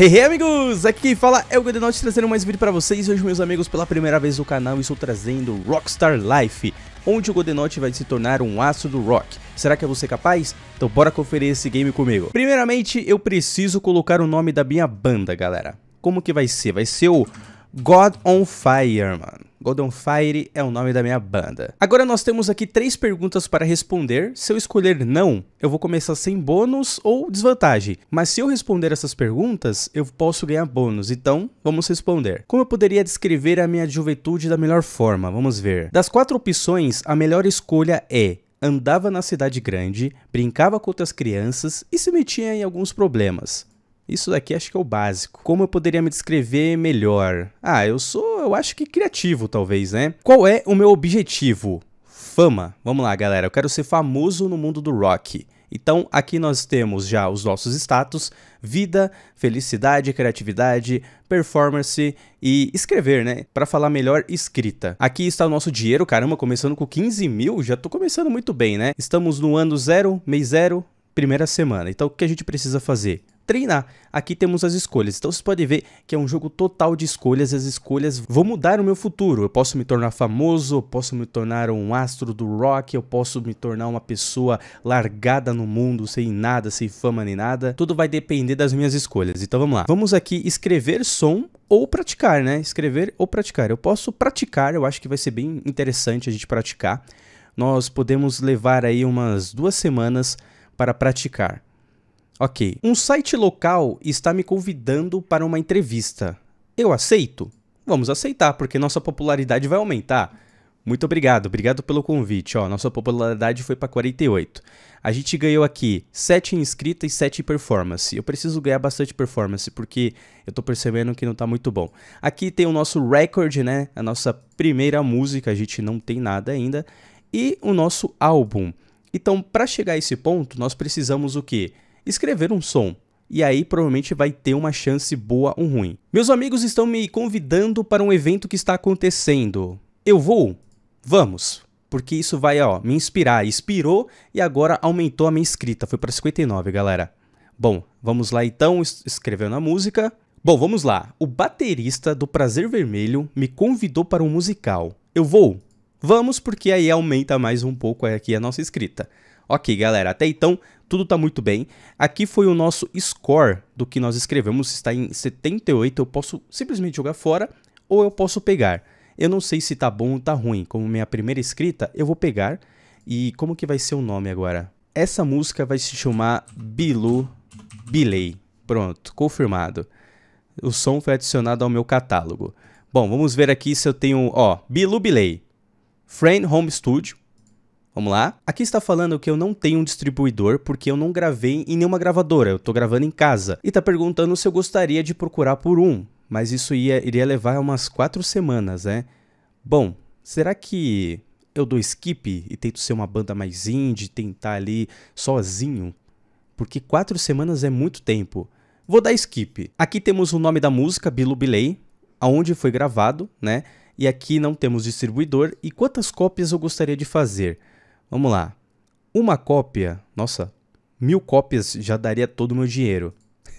Hey, hey amigos, aqui quem fala é o Godenote trazendo mais vídeo pra vocês Hoje meus amigos, pela primeira vez no canal estou trazendo Rockstar Life Onde o Godenote vai se tornar um astro do rock Será que é você capaz? Então bora conferir esse game comigo Primeiramente eu preciso colocar o nome da minha banda galera Como que vai ser? Vai ser o God on Fire, mano. God on Fire é o nome da minha banda. Agora nós temos aqui três perguntas para responder. Se eu escolher não, eu vou começar sem bônus ou desvantagem. Mas se eu responder essas perguntas, eu posso ganhar bônus. Então, vamos responder. Como eu poderia descrever a minha juventude da melhor forma? Vamos ver. Das quatro opções, a melhor escolha é andava na cidade grande, brincava com outras crianças e se metia em alguns problemas. Isso daqui acho que é o básico. Como eu poderia me descrever melhor? Ah, eu sou, eu acho que criativo, talvez, né? Qual é o meu objetivo? Fama. Vamos lá, galera. Eu quero ser famoso no mundo do rock. Então, aqui nós temos já os nossos status: vida, felicidade, criatividade, performance e escrever, né? Para falar melhor, escrita. Aqui está o nosso dinheiro, caramba, começando com 15 mil, já tô começando muito bem, né? Estamos no ano zero, mês zero, primeira semana. Então, o que a gente precisa fazer? Treinar. Aqui temos as escolhas. Então vocês podem ver que é um jogo total de escolhas. As escolhas vão mudar o meu futuro. Eu posso me tornar famoso, eu posso me tornar um astro do rock, eu posso me tornar uma pessoa largada no mundo, sem nada, sem fama nem nada. Tudo vai depender das minhas escolhas. Então vamos lá. Vamos aqui escrever som ou praticar, né? Escrever ou praticar. Eu posso praticar, eu acho que vai ser bem interessante a gente praticar. Nós podemos levar aí umas duas semanas para praticar. Ok. Um site local está me convidando para uma entrevista. Eu aceito? Vamos aceitar, porque nossa popularidade vai aumentar. Muito obrigado, obrigado pelo convite. Ó, nossa popularidade foi para 48. A gente ganhou aqui 7 inscritas e 7 performance. Eu preciso ganhar bastante performance porque eu tô percebendo que não tá muito bom. Aqui tem o nosso record, né? A nossa primeira música, a gente não tem nada ainda. E o nosso álbum. Então, para chegar a esse ponto, nós precisamos o quê? Escrever um som. E aí provavelmente vai ter uma chance boa ou ruim. Meus amigos estão me convidando para um evento que está acontecendo. Eu vou? Vamos. Porque isso vai, ó, me inspirar. Inspirou e agora aumentou a minha escrita. Foi para 59, galera. Bom, vamos lá então, escreveu na música. Bom, vamos lá. O baterista do Prazer Vermelho me convidou para um musical. Eu vou? Vamos, porque aí aumenta mais um pouco aqui a nossa escrita. Ok, galera, até então tudo está muito bem. Aqui foi o nosso score do que nós escrevemos, está em 78, eu posso simplesmente jogar fora ou eu posso pegar. Eu não sei se tá bom ou tá ruim, como minha primeira escrita, eu vou pegar. E como que vai ser o nome agora? Essa música vai se chamar Bilu Bilei. Pronto, confirmado. O som foi adicionado ao meu catálogo. Bom, vamos ver aqui se eu tenho, ó, Bilu Bilei. Friend Home Studio, Vamos lá? Aqui está falando que eu não tenho um distribuidor porque eu não gravei em nenhuma gravadora, eu estou gravando em casa. E está perguntando se eu gostaria de procurar por um, mas isso ia, iria levar umas quatro semanas, né? Bom, será que eu dou skip e tento ser uma banda mais indie, tentar ali sozinho? Porque quatro semanas é muito tempo. Vou dar skip. Aqui temos o nome da música, Bilu Bilei, aonde foi gravado, né? E aqui não temos distribuidor e quantas cópias eu gostaria de fazer. Vamos lá. Uma cópia, nossa, mil cópias já daria todo o meu dinheiro.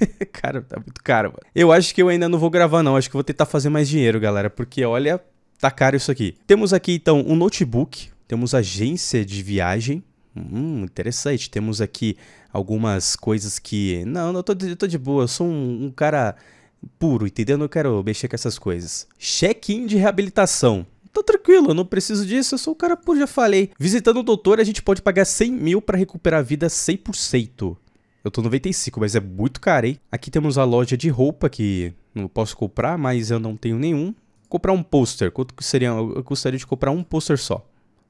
cara, tá muito caro, mano. Eu acho que eu ainda não vou gravar, não. Acho que vou tentar fazer mais dinheiro, galera. Porque olha, tá caro isso aqui. Temos aqui então um notebook. Temos agência de viagem. Hum, interessante. Temos aqui algumas coisas que. Não, não, eu tô, eu tô de boa. Eu sou um, um cara puro, entendeu? Eu não quero mexer com essas coisas. Check-in de reabilitação tô tranquilo, eu não preciso disso, eu sou o cara, pô, já falei. Visitando o doutor, a gente pode pagar 100 mil pra recuperar a vida 100%. Eu tô 95, mas é muito caro, hein? Aqui temos a loja de roupa que não posso comprar, mas eu não tenho nenhum. Comprar um pôster, quanto seria? Eu gostaria de comprar um pôster só.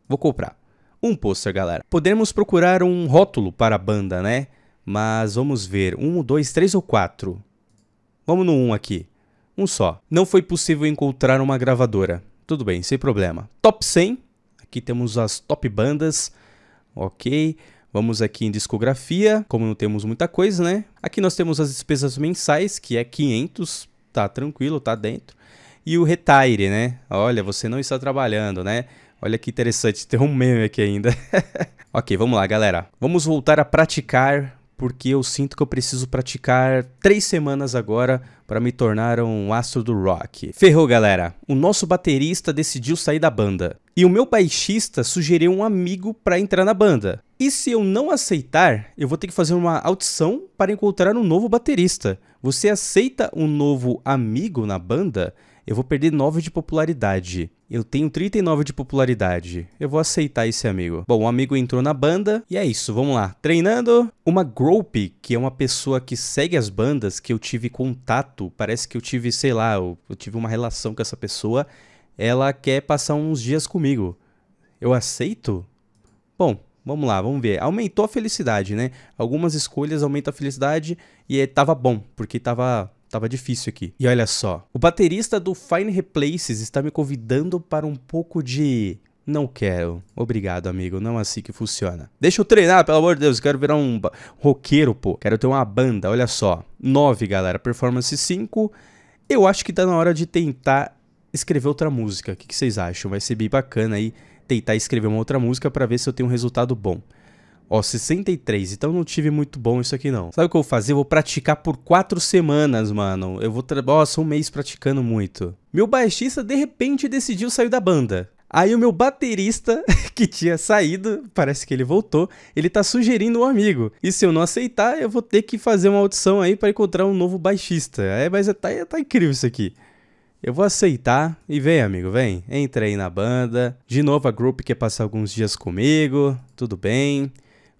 Vou comprar. Um pôster, galera. Podemos procurar um rótulo para a banda, né? Mas vamos ver. Um, dois, três ou quatro? Vamos no um aqui. Um só. Não foi possível encontrar uma gravadora. Tudo bem, sem problema. Top 100. Aqui temos as top bandas. Ok. Vamos aqui em discografia, como não temos muita coisa, né? Aqui nós temos as despesas mensais, que é 500, tá tranquilo, tá dentro. E o retire, né? Olha, você não está trabalhando, né? Olha que interessante, tem um meme aqui ainda. ok, vamos lá, galera. Vamos voltar a praticar porque eu sinto que eu preciso praticar três semanas agora para me tornar um astro do rock. Ferrou, galera. O nosso baterista decidiu sair da banda. E o meu baixista sugeriu um amigo para entrar na banda. E se eu não aceitar, eu vou ter que fazer uma audição para encontrar um novo baterista. Você aceita um novo amigo na banda? Eu vou perder 9 de popularidade. Eu tenho 39 de popularidade. Eu vou aceitar esse amigo. Bom, o amigo entrou na banda e é isso, vamos lá. Treinando. Uma Grope, que é uma pessoa que segue as bandas, que eu tive contato, parece que eu tive, sei lá, eu, eu tive uma relação com essa pessoa. Ela quer passar uns dias comigo. Eu aceito? Bom, vamos lá, vamos ver. Aumentou a felicidade, né? Algumas escolhas aumentam a felicidade e tava bom, porque tava Tava difícil aqui. E olha só, o baterista do Fine Replaces está me convidando para um pouco de não quero. Obrigado, amigo. Não é assim que funciona. Deixa eu treinar, pelo amor de Deus. Quero virar um roqueiro, pô. Quero ter uma banda. Olha só. 9, galera. Performance 5. Eu acho que tá na hora de tentar escrever outra música. O que, que vocês acham? Vai ser bem bacana aí tentar escrever uma outra música para ver se eu tenho um resultado bom. Ó, 63, então não tive muito bom isso aqui não. Sabe o que eu vou fazer? Eu vou praticar por 4 semanas, mano. Eu vou, nossa, um mês praticando muito. Meu baixista, de repente, decidiu sair da banda. Aí o meu baterista, que tinha saído, parece que ele voltou, ele tá sugerindo um amigo. E se eu não aceitar, eu vou ter que fazer uma audição aí para encontrar um novo baixista. É, mas tá, tá incrível isso aqui. Eu vou aceitar e vem, amigo, vem. Entra aí na banda. De novo, a Group quer passar alguns dias comigo. Tudo bem.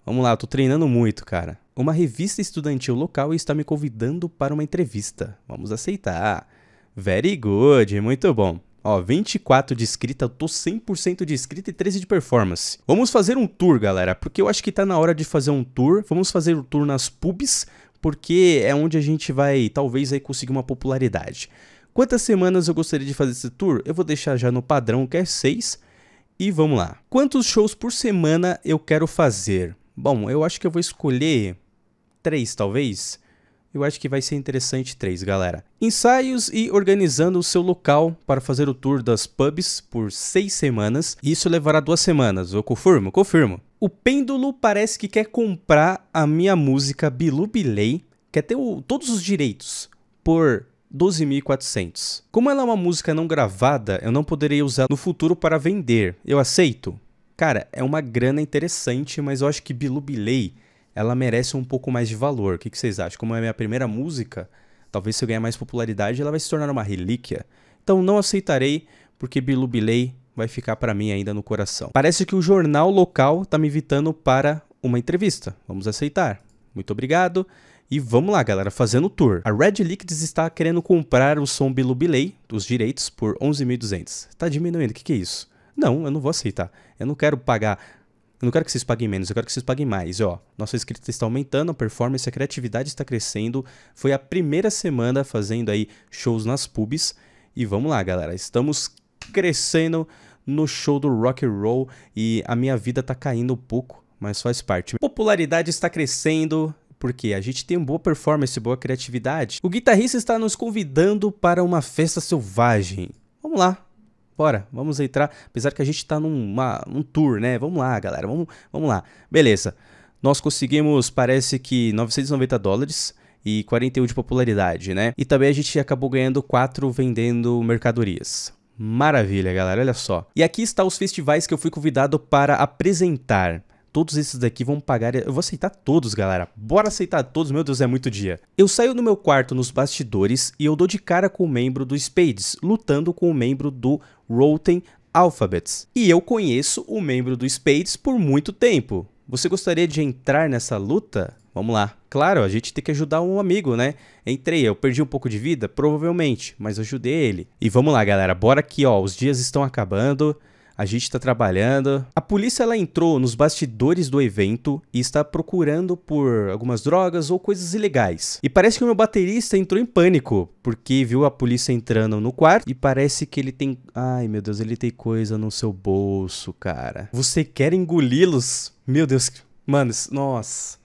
Vamos lá, eu tô treinando muito, cara. Uma revista estudantil local está me convidando para uma entrevista. Vamos aceitar. Very good, muito bom. Ó, 24 de escrita, eu tô 100% de escrita e 13 de performance. Vamos fazer um tour, galera, porque eu acho que tá na hora de fazer um tour. Vamos fazer o um tour nas pubs, porque é onde a gente vai, talvez, aí conseguir uma popularidade. Quantas semanas eu gostaria de fazer esse tour? Eu vou deixar já no padrão, que é 6. E vamos lá. Quantos shows por semana eu quero fazer? Bom, eu acho que eu vou escolher três, talvez. Eu acho que vai ser interessante três, galera. Ensaios e organizando o seu local para fazer o tour das pubs por seis semanas. Isso levará duas semanas. Eu confirmo? Confirmo. O Pêndulo parece que quer comprar a minha música Bilu Bilei, quer ter o, todos os direitos por 12.400. Como ela é uma música não gravada, eu não poderei usar no futuro para vender. Eu aceito? Cara, é uma grana interessante, mas eu acho que Bilu Bilei, ela merece um pouco mais de valor. O que, vocês acham? Como é a minha primeira música, talvez se eu ganhar mais popularidade, ela vai se tornar uma relíquia. Então não aceitarei, porque Bilu Bilei vai ficar para mim ainda no coração. Parece que o jornal local tá me invitando para uma entrevista. Vamos aceitar. Muito obrigado. E vamos lá, galera, fazendo o tour. A Red Liquids está querendo comprar o som Bilu Bilei, os direitos, por 11.200. Tá diminuindo, o que, que é isso? Não, eu não vou aceitar. Eu não quero pagar. Eu não quero que vocês paguem menos, eu quero que vocês paguem mais. Ó, nossa escrita está aumentando, a performance, a criatividade está crescendo. Foi a primeira semana fazendo aí shows nas pubs. E vamos lá, galera. Estamos crescendo no show do rock and roll e a minha vida tá caindo um pouco, mas faz parte. Popularidade está crescendo, porque a gente tem boa performance, boa criatividade. O guitarrista está nos convidando para uma festa selvagem. Vamos lá, Bora, vamos entrar. Apesar que a gente tá num um tour, né? Vamos lá, galera. Vamos, vamos lá. Beleza. Nós conseguimos, parece que 990 dólares e 41 de popularidade, né? E também a gente acabou ganhando 4 vendendo mercadorias. Maravilha, galera, olha só. E aqui está os festivais que eu fui convidado para apresentar. Todos esses daqui vão pagar. Eu vou aceitar todos, galera. Bora aceitar todos. Meu Deus, é muito dia. Eu saio no meu quarto nos bastidores e eu dou de cara com o membro do Spades, lutando com o membro do Rotten Alphabets. E eu conheço o membro do Spades por muito tempo. Você gostaria de entrar nessa luta? Vamos lá. Claro, a gente tem que ajudar um amigo, né? Entrei, eu perdi um pouco de vida? Provavelmente, mas ajudei ele. E vamos lá, galera. Bora aqui, ó. Os dias estão acabando a gente está trabalhando. A polícia ela entrou nos bastidores do evento e está procurando por algumas drogas ou coisas ilegais. E parece que o meu baterista entrou em pânico, porque viu a polícia entrando no quarto e parece que ele tem. Ai meu Deus, ele tem coisa no seu bolso, cara. Você quer engoli-los? Meu Deus, mano, nossa.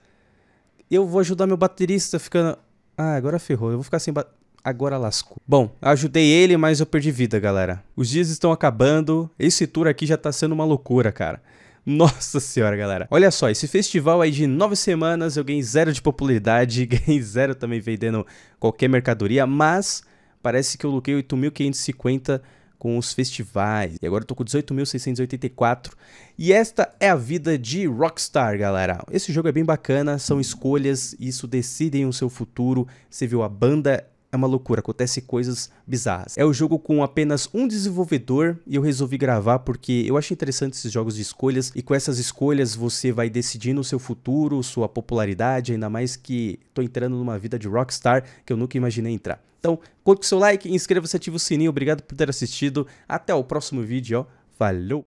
Eu vou ajudar meu baterista ficando. Ah, agora ferrou. Eu vou ficar sem. Ba agora lascou. Bom, ajudei ele, mas eu perdi vida, galera. Os dias estão acabando. Esse tour aqui já tá sendo uma loucura, cara. Nossa senhora, galera. Olha só, esse festival aí de nove semanas eu ganhei zero de popularidade, ganhei zero também vendendo qualquer mercadoria, mas parece que eu luquei 8.550 com os festivais. E agora eu tô com 18.684. E esta é a vida de Rockstar, galera. Esse jogo é bem bacana, são escolhas, isso decidem o seu futuro. Você viu a banda é uma loucura, acontece coisas bizarras. É o jogo com apenas um desenvolvedor e eu resolvi gravar porque eu acho interessante esses jogos de escolhas e com essas escolhas você vai decidindo o seu futuro, sua popularidade, ainda mais que tô entrando numa vida de rockstar que eu nunca imaginei entrar. Então, conte com seu like, inscreva-se, ative o sininho, obrigado por ter assistido, até o próximo vídeo, ó, falou!